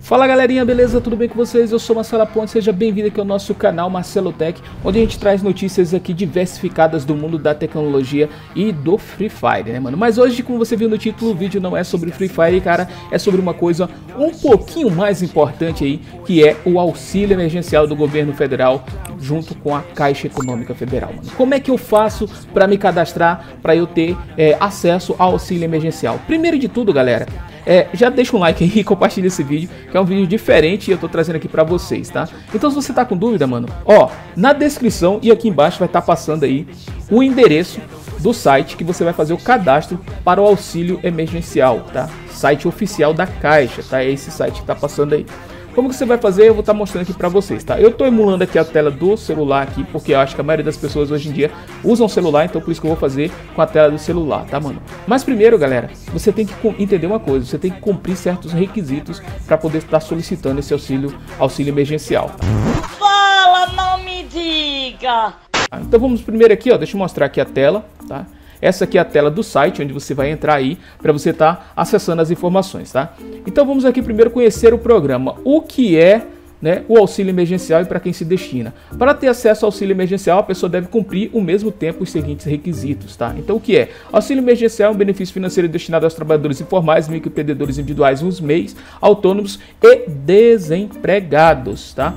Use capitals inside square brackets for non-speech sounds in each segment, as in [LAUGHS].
Fala galerinha, beleza? Tudo bem com vocês? Eu sou Marcelo Ponte, seja bem-vindo aqui ao nosso canal Marcelo Tech, onde a gente traz notícias aqui diversificadas do mundo da tecnologia e do Free Fire, né, mano? Mas hoje, como você viu no título, o vídeo não é sobre Free Fire, cara, é sobre uma coisa um pouquinho mais importante aí, que é o auxílio emergencial do governo federal junto com a Caixa Econômica Federal, mano. Como é que eu faço para me cadastrar, para eu ter é, acesso ao auxílio emergencial? Primeiro de tudo, galera, é, já deixa um like aí e [LAUGHS] compartilha esse vídeo, que é um vídeo diferente e eu tô trazendo aqui pra vocês, tá? Então se você tá com dúvida, mano, ó, na descrição e aqui embaixo vai estar tá passando aí o endereço do site que você vai fazer o cadastro para o auxílio emergencial, tá? Site oficial da Caixa, tá? É esse site que tá passando aí. Como que você vai fazer? Eu vou estar tá mostrando aqui para vocês, tá? Eu estou emulando aqui a tela do celular aqui, porque eu acho que a maioria das pessoas hoje em dia usam celular, então por isso que eu vou fazer com a tela do celular, tá, mano? Mas primeiro, galera, você tem que entender uma coisa, você tem que cumprir certos requisitos para poder estar solicitando esse auxílio, auxílio emergencial. Tá? Fala, não me diga! Então vamos primeiro aqui, ó, deixa eu mostrar aqui a tela, tá? Essa aqui é a tela do site onde você vai entrar aí para você estar tá acessando as informações, tá? Então vamos aqui primeiro conhecer o programa. O que é né, o auxílio emergencial e para quem se destina. Para ter acesso ao auxílio emergencial, a pessoa deve cumprir o mesmo tempo os seguintes requisitos, tá? Então o que é? Auxílio emergencial é um benefício financeiro destinado aos trabalhadores informais, microempreendedores individuais, os MEIs, autônomos e desempregados, tá?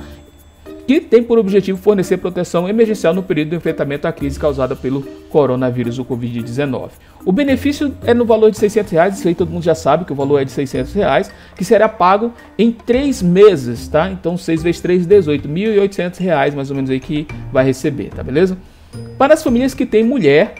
Que tem por objetivo fornecer proteção emergencial no período do enfrentamento à crise causada pelo coronavírus, o Covid-19. O benefício é no valor de 600 reais, isso aí todo mundo já sabe que o valor é de 600 reais, que será pago em três meses, tá? Então 6 vezes 3, 18, 1.800 reais mais ou menos aí que vai receber, tá beleza? Para as famílias que têm mulher,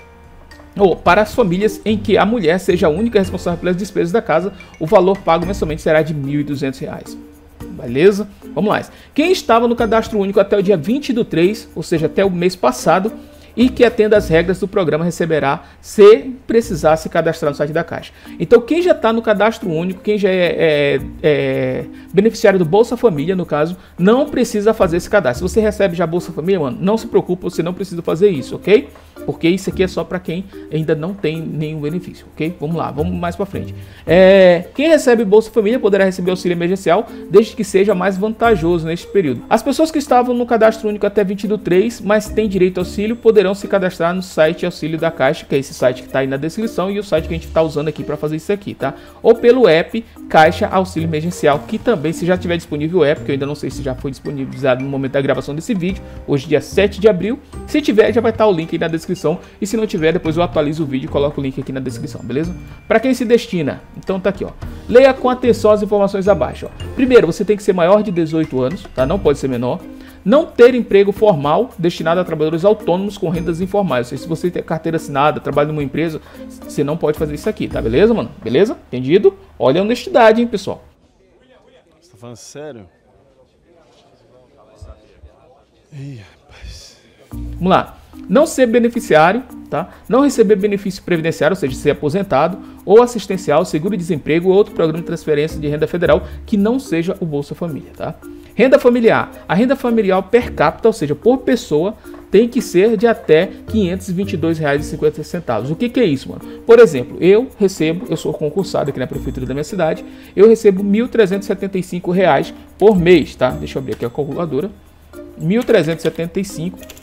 ou para as famílias em que a mulher seja a única responsável pelas despesas da casa, o valor pago mensalmente será de R$ 1.200. Beleza? Vamos lá. Quem estava no cadastro único até o dia 20 do 3, ou seja, até o mês passado, e que atenda às regras do programa receberá se precisar se cadastrar no site da Caixa. Então, quem já está no cadastro único, quem já é, é, é, beneficiário do Bolsa Família, no caso, não precisa fazer esse cadastro. Se você recebe já Bolsa Família, mano, não se preocupe, você não precisa fazer isso, ok? Porque isso aqui é só para quem ainda não tem nenhum benefício, ok? Vamos lá, vamos mais para frente. É, quem recebe Bolsa Família poderá receber auxílio emergencial, desde que seja mais vantajoso neste período. As pessoas que estavam no cadastro único até 20 do 3, mas têm direito ao auxílio, poderão poderão se cadastrar no site Auxílio da Caixa, que é esse site que está aí na descrição e o site que a gente está usando aqui para fazer isso aqui, tá? Ou pelo app Caixa Auxílio Emergencial, que também, se já tiver disponível o app, que eu ainda não sei se já foi disponibilizado no momento da gravação desse vídeo, hoje dia 7 de abril. Se tiver, já vai estar o link aí na descrição. E se não tiver, depois eu atualizo o vídeo e coloco o link aqui na descrição, beleza? Para quem se destina, então tá aqui, ó. Leia com atenção as informações abaixo, ó. Primeiro, você tem que ser maior de 18 anos, tá? Não pode ser menor não ter emprego formal destinado a trabalhadores autônomos com rendas informais. Ou seja, se você tem carteira assinada, trabalha numa empresa, você não pode fazer isso aqui, tá beleza, mano? Beleza? Entendido? Olha a honestidade, hein, pessoal. Você tá falando sério? Ih. Vamos lá. Não ser beneficiário, tá? Não receber benefício previdenciário, ou seja, ser aposentado, ou assistencial, seguro-desemprego ou outro programa de transferência de renda federal que não seja o Bolsa Família, tá? Renda familiar. A renda familiar per capita, ou seja, por pessoa, tem que ser de até R$ 522,50. O que, que é isso, mano? Por exemplo, eu recebo, eu sou concursado aqui na prefeitura da minha cidade, eu recebo R$ 1.375 por mês, tá? Deixa eu abrir aqui a calculadora. R$ 1.375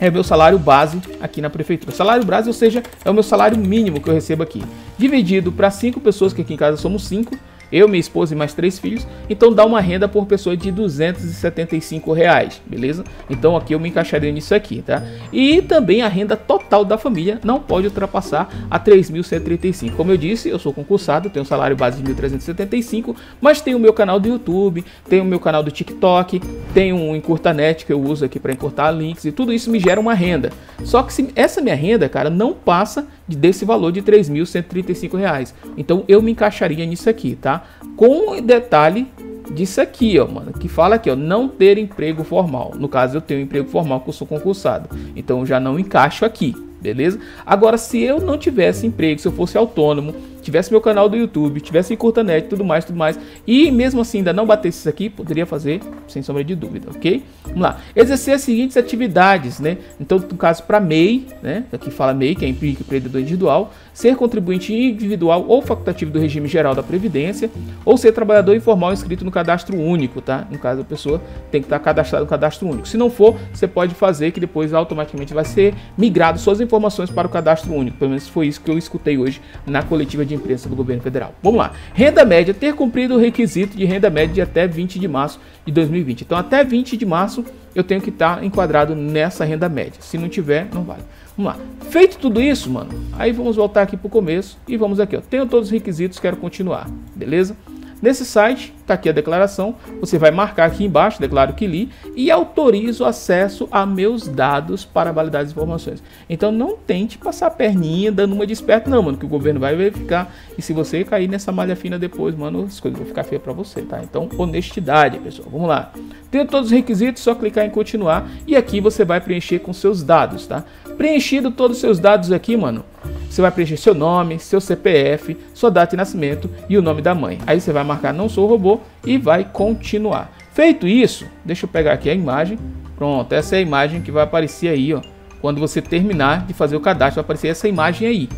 é meu salário base aqui na prefeitura. Salário base, ou seja, é o meu salário mínimo que eu recebo aqui. Dividido para cinco pessoas, que aqui em casa somos cinco, eu, minha esposa e mais três filhos, então dá uma renda por pessoa de 275 reais, beleza? Então aqui eu me encaixaria nisso aqui, tá? E também a renda total da família não pode ultrapassar a 3.135. Como eu disse, eu sou concursado, tenho um salário base de 1.375, mas tenho o meu canal do YouTube, tenho o meu canal do TikTok, tenho um encurtanet que eu uso aqui para encurtar links e tudo isso me gera uma renda. Só que se essa minha renda, cara, não passa desse valor de 3.135 reais. Então eu me encaixaria nisso aqui, tá? Com detalhe disso aqui, ó, mano, que fala aqui, ó, não ter emprego formal. No caso, eu tenho um emprego formal que eu sou concursado, então eu já não encaixo aqui, beleza? Agora, se eu não tivesse emprego, se eu fosse autônomo, tivesse meu canal do YouTube, tivesse Curtanet, tudo mais, tudo mais, e mesmo assim ainda não batesse isso aqui, poderia fazer sem sombra de dúvida, ok? Vamos lá. Exercer as seguintes atividades, né? Então, no caso, para MEI, né? Aqui fala MEI, que é empreendedor individual, ser contribuinte individual ou facultativo do regime geral da Previdência, ou ser trabalhador informal inscrito no cadastro único, tá? No caso, a pessoa tem que estar cadastrada no cadastro único. Se não for, você pode fazer que depois automaticamente vai ser migrado suas informações para o cadastro único. Pelo menos foi isso que eu escutei hoje na coletiva de imprensa do governo federal. Vamos lá. Renda média, ter cumprido o requisito de renda média de até 20 de março de 2020. Então, até 20 de março eu tenho que estar enquadrado nessa renda média. Se não tiver, não vale. Vamos lá. Feito tudo isso, mano, aí vamos voltar aqui para o começo e vamos aqui, ó. Tenho todos os requisitos, quero continuar, beleza? Nesse site, está aqui a declaração, você vai marcar aqui embaixo, declaro que li, e autorizo acesso a meus dados para validar as informações. Então não tente passar a perninha dando uma de esperto não, mano, que o governo vai verificar, e se você cair nessa malha fina depois, mano, as coisas vão ficar feias para você, tá? Então, honestidade, pessoal, vamos lá. Tenho todos os requisitos, só clicar em continuar, e aqui você vai preencher com seus dados, tá? Preenchido todos os seus dados aqui, mano, você vai preencher seu nome, seu CPF, sua data de nascimento e o nome da mãe. Aí você vai marcar não sou robô e vai continuar. Feito isso, deixa eu pegar aqui a imagem. Pronto, essa é a imagem que vai aparecer aí, ó. Quando você terminar de fazer o cadastro, vai aparecer essa imagem aí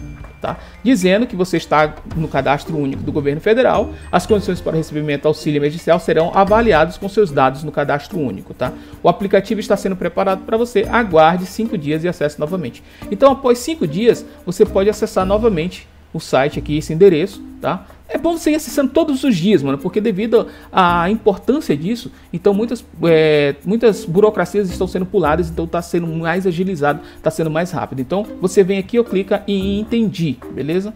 tá? Dizendo que você está no cadastro único do governo federal, as condições para recebimento do auxílio emergencial serão avaliadas com seus dados no cadastro único, tá? O aplicativo está sendo preparado para você, aguarde cinco dias e acesse novamente. Então, após cinco dias, você pode acessar novamente o site aqui, esse endereço, tá? É bom você ir acessando todos os dias, mano, porque devido à importância disso, então muitas, é, muitas burocracias estão sendo puladas, então está sendo mais agilizado, está sendo mais rápido. Então você vem aqui, eu clica em entendi, beleza?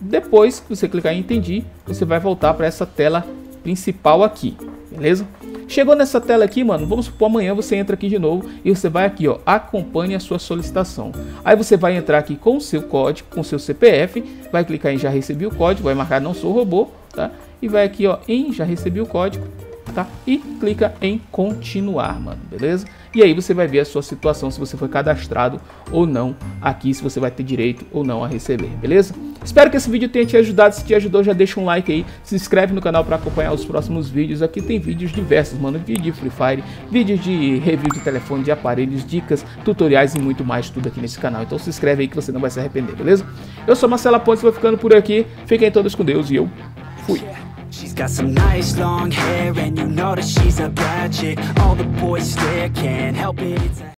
Depois que você clicar em entendi, você vai voltar para essa tela principal aqui, beleza? Chegou nessa tela aqui, mano, vamos supor amanhã você entra aqui de novo e você vai aqui, ó, acompanhe a sua solicitação. Aí você vai entrar aqui com o seu código, com o seu CPF, vai clicar em já recebi o código, vai marcar não sou robô, tá? E vai aqui, ó, em já recebi o código, tá? E clica em continuar, mano, beleza? E aí você vai ver a sua situação, se você foi cadastrado ou não aqui, se você vai ter direito ou não a receber, beleza? Espero que esse vídeo tenha te ajudado. Se te ajudou, já deixa um like aí. Se inscreve no canal para acompanhar os próximos vídeos. Aqui tem vídeos diversos, mano. Vídeo de Free Fire, vídeos de review de telefone, de aparelhos, dicas, tutoriais e muito mais tudo aqui nesse canal. Então se inscreve aí que você não vai se arrepender, beleza? Eu sou Marcela Pontes, vou ficando por aqui. Fiquem todos com Deus e eu fui. Got some nice long hair and you know that she's a bad chick. All the boys stare, can't help it,